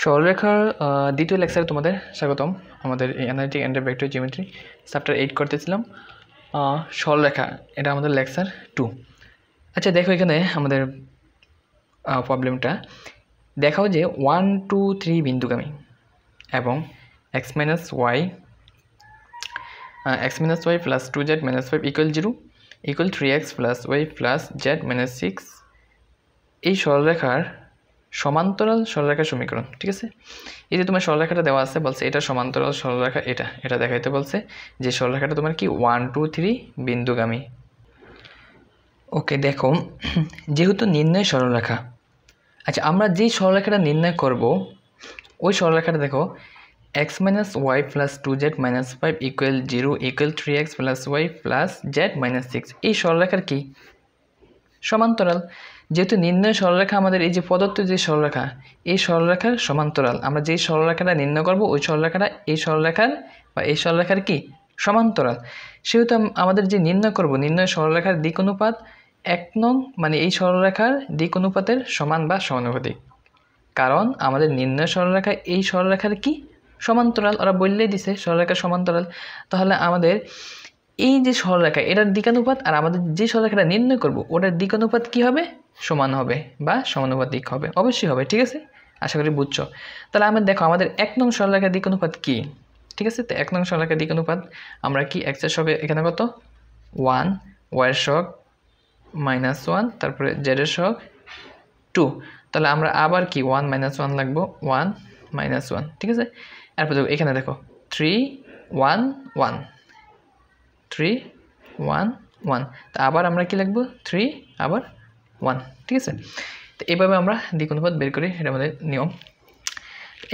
সরলরেখার দ্বিতীয় লেকচারে তোমাদের স্বাগতম। আমাদের এই analytic and vector geometry chapter eight করতেছিলাম। সরলরেখা এটা আমাদের লেকচার টু আচ্ছা দেখো এখানে আমাদের প্রবলেমটা দেখাও যে ওয়ান টু থ্রি বিন্দুগামী এবং x minus y x minus y plus two z minus five equal zero equal three x plus y plus z minus six এই সরলরেখার সমান্তরাল সরলরেখার সমীকরণ, ঠিক আছে? এই যে তোমার সরলরেখাটা দেওয়া আছে, বলছে এটা সমান্তরাল সরলরেখা, এটা এটা দেখাইতে বলছে যে সরলরেখাটা তোমার কি? ওয়ান টু থ্রি বিন্দুগামী। ওকে, দেখো, যেহেতু নির্ণয় সরলরেখা আচ্ছা আমরা যেই সরলরেখাটা নির্ণয় করব, ওই সরলরেখাটা দেখো x minus y plus two z minus five equal zero equal three x plus y plus z minus six এই সরলরেখার কি? সমান্তরাল। যেহেতু নির্ণয় সরলরেখা আমাদের এই যে প্রদত্ত যে সরলরেখা, এই সরলরেখার সমান্তরাল। আমরা যেই সরলরেখাটা নির্ণয় করব, ওই সরলরেখাটা এই সরলরেখার বা এই সরলরেখার কি? সমান্তরাল। সেহেতু আমাদের যে নির্ণয় করব, নির্ণয় সরলরেখার দিক অনুপাত এক নং মানে এই সরলরেখার দিক অনুপাতের সমান বা সমানুপাতিক। কারণ আমাদের নির্ণয় সরলরেখা এই সরলরেখার কি? সমান্তরাল। ওরা বললেই দিছে সরলরেখার সমান্তরাল। তাহলে আমাদের এই যে সরলরেখা, এটার দিকানুপাত আর আমাদের যে সরলরেখাটা নির্ণয় করব, ওটার দিকানুপাত কি হবে? সমান হবে বা সমানুপাতিক হবে। অবশ্যই হবে, ঠিক আছে? আশা করি বুঝছ। তাহলে আমরা দেখো, আমাদের এক নং সরলরেখার দিকানুপাত কি? ঠিক আছে? তো এক নং সরলরেখার দিকানুপাত আমরা কি এক্সের সঙ্গে এখানে কত? ওয়ান ওয়াইয়ের শখ মাইনাস ওয়ান, তারপরে জেডের শখ টু। তাহলে আমরা আবার কি? ওয়ান মাইনাস ওয়ান লাগবো, ওয়ান মাইনাস ওয়ান, ঠিক আছে? এরপর দেখো, এখানে দেখো, three, one one. Three one one তা আবার আমরা কি লিখব? থ্রি আবার ওয়ান ঠিক আছে? তো এইভাবে আমরা অনুপাত বের করি, এটা আমাদের নিয়ম।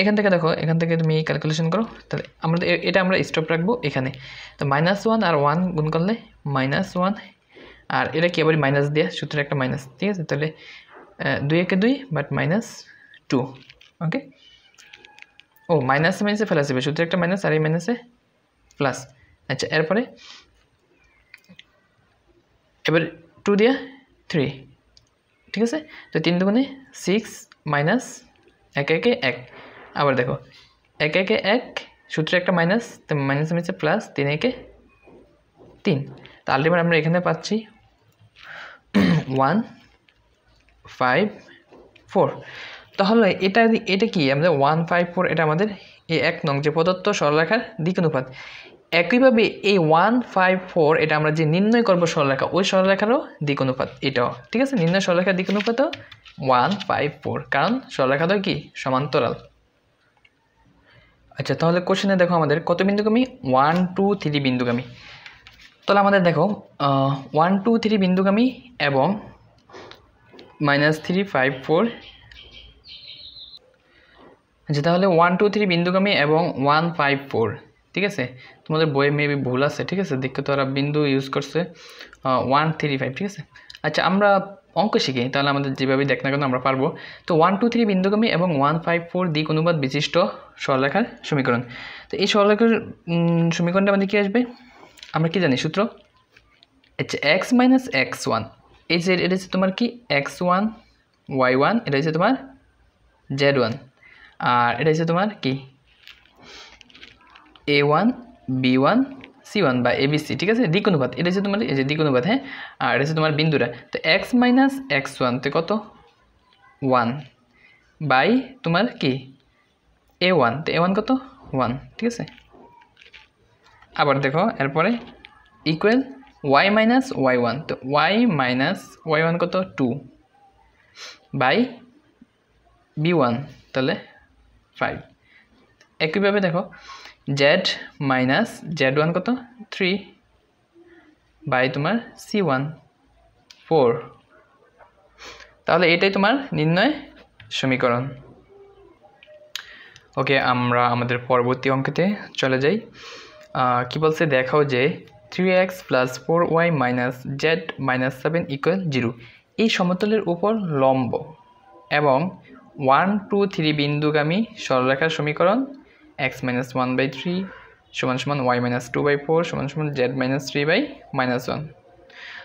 এখান থেকে দেখো, এখান থেকে তুমি ক্যালকুলেশন করো। তাহলে আমরা এটা আমরা স্টপ রাখব এখানে। তো মাইনাস ওয়ান আর ওয়ান গুণ করলে মাইনাস ওয়ান আর এটা কি আবার মাইনাস দিয়ে? সূত্রের একটা মাইনাস ঠিক আছে? তাহলে দুই একে দুই বাট মাইনাস টু ওকে ও মাইনাসে মাইনাসে ফেলা যাবে সূত্রে একটা মাইনাস আর এই মাইনাসে প্লাস আচ্ছা এরপরে এবার টু দিয়ে থ্রি ঠিক আছে? তো তিন দুগুণে সিক্স মাইনাস এক একে এক। আবার দেখো, এক একে এক সূত্রে একটা মাইনাস তো মাইনাস মিশে প্লাস তিন একে তিন। তো আলটিমেট আমরা এখানে পাচ্ছি ওয়ান ফাইভ ফোর তাহলে এটা এটা কি? আমাদের ওয়ান ফাইভ ফোর এটা আমাদের এই এক নং যে প্রদত্ত সরলরেখার দিক অনুপাত। একইভাবে এই ওয়ান ফাইভ ফোর এটা আমরা যে নির্ণয় করব সরলরেখা ওই সরলরেখারও দিক অনুপাত এটাও। ঠিক আছে? নির্ণয় সরলরেখার দিক অনুপাত ওয়ান ফাইভ ফোর কারণ সরলরেখা তো কি? সমান্তরাল। আচ্ছা তাহলে কোশ্চেনে দেখো আমাদের কত বিন্দুগামী? ওয়ান টু থ্রি বিন্দুগামী। তাহলে আমাদের দেখো ওয়ান টু থ্রি বিন্দুগামী এবং মাইনাস থ্রি ফাইভ ফোর আচ্ছা তাহলে ওয়ান টু থ্রি বিন্দুগামী এবং ওয়ান ফাইভ ফোর ঠিক আছে? তোমাদের বইয়ে মেবি ভুল আছে ঠিক আছে? দেখতে তো বিন্দু ইউজ করছে ওয়ান থ্রি ফাইভ ঠিক আছে? আচ্ছা আমরা অঙ্ক শিখি তাহলে আমাদের যেভাবে দেখ না কেন আমরা পারব। তো ওয়ান টু থ্রি বিন্দুগামী এবং ওয়ান ফাইভ ফোর দিক অনুবাদ বিশিষ্ট সরলরেখার সমীকরণ। তো এই সরলরেখার উম, সমীকরণটা আমাদের কী আসবে? আমরা কি জানি সূত্র? আচ্ছা এক্স মাইনাস এক্স ওয়ান এই যে এটা হচ্ছে তোমার কি? এক্স ওয়ান ওয়াই ওয়ান এটা হচ্ছে তোমার জেড ওয়ান আর এটা হচ্ছে তোমার কি? A one b one c one বা এবিসি ঠিক আছে? দিক এটা হচ্ছে তোমার, এই যে দিক হ্যাঁ? আর এটা হচ্ছে তোমার বিন্দুরা। তো এক্স মাইনাস এক্স ওয়ান তো কত? ওয়ান বাই তোমার কি? এ ওয়ান তো এ ওয়ান কত? ওয়ান ঠিক আছে? আবার দেখো, এরপরে equal y minus y one তো ওয়াই মাইনাস ওয়াই ওয়ান কত? টু বাই বি ওয়ান তাহলে ফাইভ একইভাবে দেখো জেড মাইনাস জেড ওয়ান কত? থ্রি বাই তোমার সি ওয়ান ফোর তাহলে এটাই তোমার নির্ণয় সমীকরণ। ওকে, আমরা আমাদের পরবর্তী অঙ্কেতে চলে যাই। কি বলছে? দেখাও যে three x plus four y minus z minus seven equal zero এই সমতলের উপর লম্ব এবং ওয়ান টু থ্রি বিন্দুগামী সরলরেখার সমীকরণ x minus one by three সমান সমান y minus two by four সমান সমান z minus three by minus one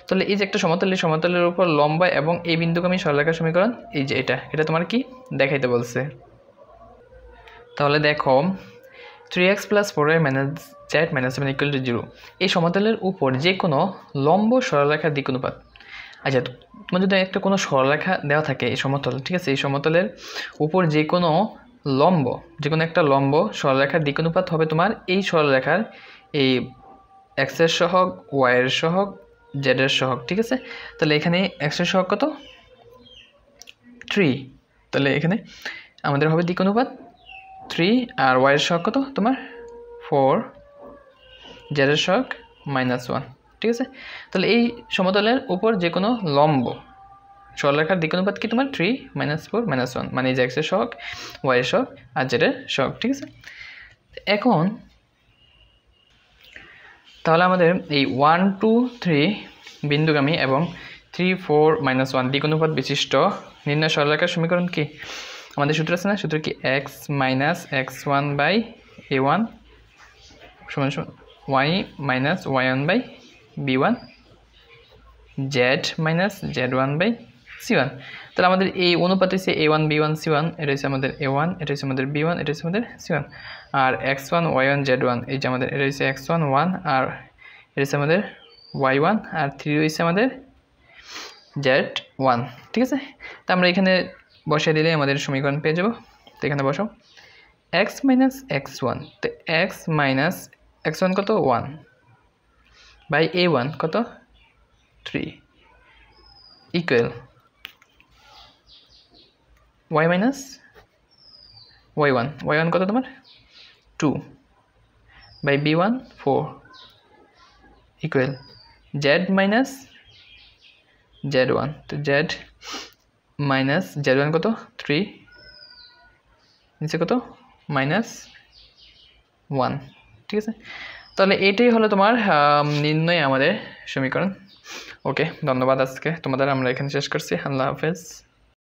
তাহলে এই যে একটা সমতল এই সমতলের উপর লম্বা এবং এই বিন্দুগামী সরলরেখার সমীকরণ, এই যে এটা এটা তোমার কি দেখাইতে বলছে। তাহলে দেখো three x plus four y minus z minus seven equal zero এই সমতলের উপর যে কোনো লম্ব সরলরেখার দিক অনুপাত আচ্ছা তোমার যদি একটা কোনো সরলরেখা দেওয়া থাকে এই সমতল, ঠিক আছে? এই সমতলের উপর যে কোনো লম্ব যে কোনো একটা লম্ব সরলরেখার দিক অনুপাত হবে তোমার এই সরলরেখার এই এক্সের সহগ ওয়াইয়ের সহগ জেডের সহগ, ঠিক আছে? তাহলে এখানে এক্সের সহগ কত? থ্রি তাহলে এখানে আমাদের হবে দিক অনুপাত থ্রি আর ওয়াইয়ের সহগ কত তোমার? ফোর জেডের সহগ মাইনাস ওয়ান ঠিক আছে? তাহলে এই সমতলের উপর যে কোনো লম্ব সরলরেখার দিক অনুপাত কি তোমার? Three minus four minus one মানে যে এক্সের সহগ ওয়াইয়ের সহগ আর জেডের সহগ, ঠিক আছে? এখন তাহলে আমাদের এই ওয়ান টু থ্রি বিন্দুগামী এবং থ্রি ফোর মাইনাস ওয়ান দিক অনুপাত বিশিষ্ট নির্ণয় সরলরেখার সমীকরণ কি? আমাদের সূত্র আছে না? সূত্র কি? X minus x one by a one সমান y minus y one by b one z minus z one by c one তাহলে আমাদের এই অনুপাত হচ্ছে a one b one c one এটা হচ্ছে আমাদের এ ওয়ান এটা হচ্ছে আমাদের বি ওয়ান এটা হচ্ছে আমাদের সি ওয়ান আর x one y one z one এই যে আমাদের, এটা হচ্ছে এক্স ওয়ান ওয়ান আর এটা হচ্ছে আমাদের ওয়াই ওয়ান আর থ্রি হচ্ছে আমাদের জেড ওয়ান ঠিক আছে? তো আমরা এখানে বসিয়ে দিলে আমাদের সমীকরণ পেয়ে যাব। তো এখানে বসাও। এক্স মাইনাস এক্স ওয়ান তো এক্স মাইনাস এক্স ওয়ান কত? ওয়ান বাই এ ওয়ান কত? Three equal y minus y one y one কত তোমার? Two by b one four equal z minus z one তো জেড মাইনাস জেড ওয়ান কত? Three নিচে কত? Minus one ঠিক আছে? তাহলে এটাই হলো তোমার নির্ণয় আমাদের সমীকরণ। ওকে ধন্যবাদ আজকে। তোমাদের আমরা এখানে শেষ করছি। আল্লাহ হাফেজ।